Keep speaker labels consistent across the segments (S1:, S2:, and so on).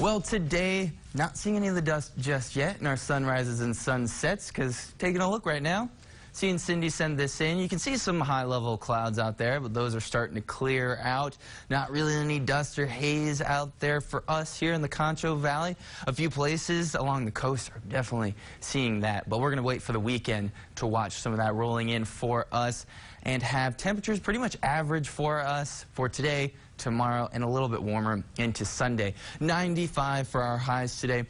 S1: Well, today, not seeing any of the dust just yet in our sunrises and sunsets, because taking a look right now, seeing Cindy send this in, you can see some high-level clouds out there, but those are starting to clear out. Not really any dust or haze out there for us here in the Concho Valley. A few places along the coast are definitely seeing that, but we're going to wait for the weekend to watch some of that rolling in for us and have temperatures pretty much average for us for today, tomorrow, and a little bit warmer into Sunday. 95 for our highs today.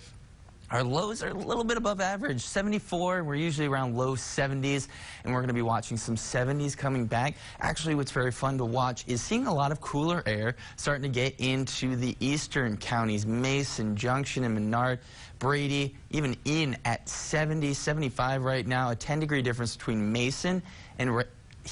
S1: Our lows are a little bit above average, 74. We're usually around low 70s, and we're going to be watching some 70s coming back. Actually, what's very fun to watch is seeing a lot of cooler air starting to get into the eastern counties, Mason, Junction, and Menard, Brady, even in at 70, 75 right now. A 10 degree difference between Mason and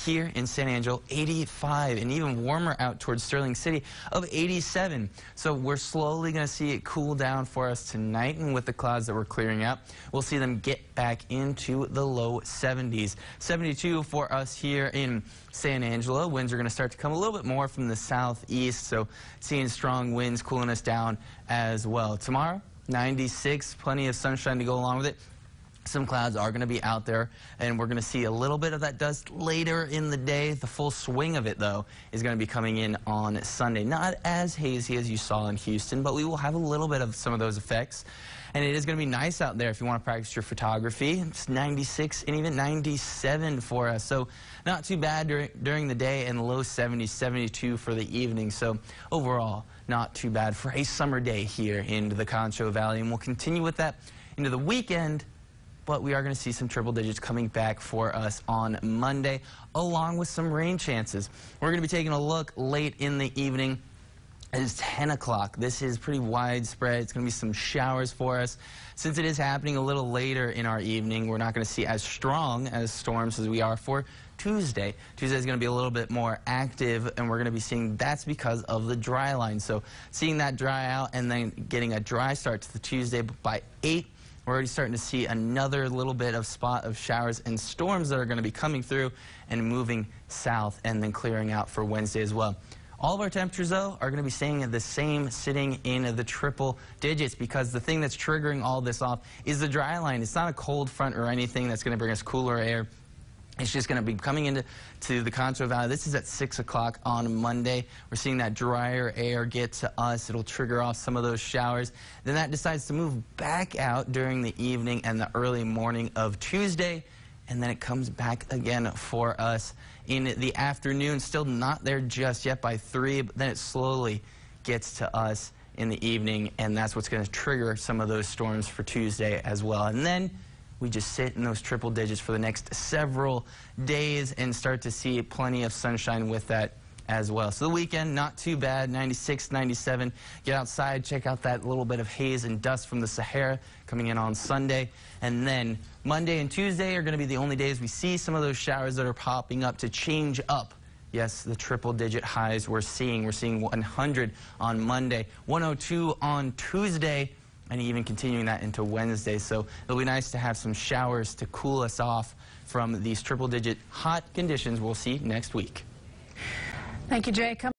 S1: here in San Angelo, 85, and even warmer out towards Sterling City of 87. So we're slowly going to see it cool down for us tonight, and with the clouds that we're clearing out, we'll see them get back into the low 70s. 72 for us here in San Angelo. Winds are going to start to come a little bit more from the southeast, so seeing strong winds cooling us down as well. Tomorrow, 96, plenty of sunshine to go along with it. Some clouds are going to be out there, and we're going to see a little bit of that dust later in the day. The full swing of it, though, is going to be coming in on Sunday. Not as hazy as you saw in Houston, but we will have a little bit of some of those effects. And it is going to be nice out there if you want to practice your photography. It's 96 and even 97 for us. So not too bad during, during the day and low 70s, 72 for the evening. So overall, not too bad for a summer day here in the Concho Valley. And we'll continue with that into the weekend but we are going to see some triple digits coming back for us on Monday, along with some rain chances. We're going to be taking a look late in the evening. It is 10 o'clock. This is pretty widespread. It's going to be some showers for us. Since it is happening a little later in our evening, we're not going to see as strong as storms as we are for Tuesday. Tuesday is going to be a little bit more active, and we're going to be seeing that's because of the dry line. So seeing that dry out and then getting a dry start to the Tuesday by 8 we're already starting to see another little bit of spot of showers and storms that are going to be coming through and moving south and then clearing out for Wednesday as well. All of our temperatures, though, are going to be staying the same, sitting in the triple digits because the thing that's triggering all this off is the dry line. It's not a cold front or anything that's going to bring us cooler air. It's just going to be coming into to the Concho Valley. This is at 6 o'clock on Monday. We're seeing that drier air get to us. It'll trigger off some of those showers. Then that decides to move back out during the evening and the early morning of Tuesday. And then it comes back again for us in the afternoon. Still not there just yet by 3, but then it slowly gets to us in the evening. And that's what's going to trigger some of those storms for Tuesday as well. And then we just sit in those triple digits for the next several days and start to see plenty of sunshine with that as well. So the weekend, not too bad, 96, 97. Get outside, check out that little bit of haze and dust from the Sahara coming in on Sunday. And then Monday and Tuesday are going to be the only days we see some of those showers that are popping up to change up Yes, the triple digit highs we're seeing. We're seeing 100 on Monday, 102 on Tuesday, and even continuing that into Wednesday. So it'll be nice to have some showers to cool us off from these triple digit hot conditions we'll see next week.
S2: Thank you, Jay. Come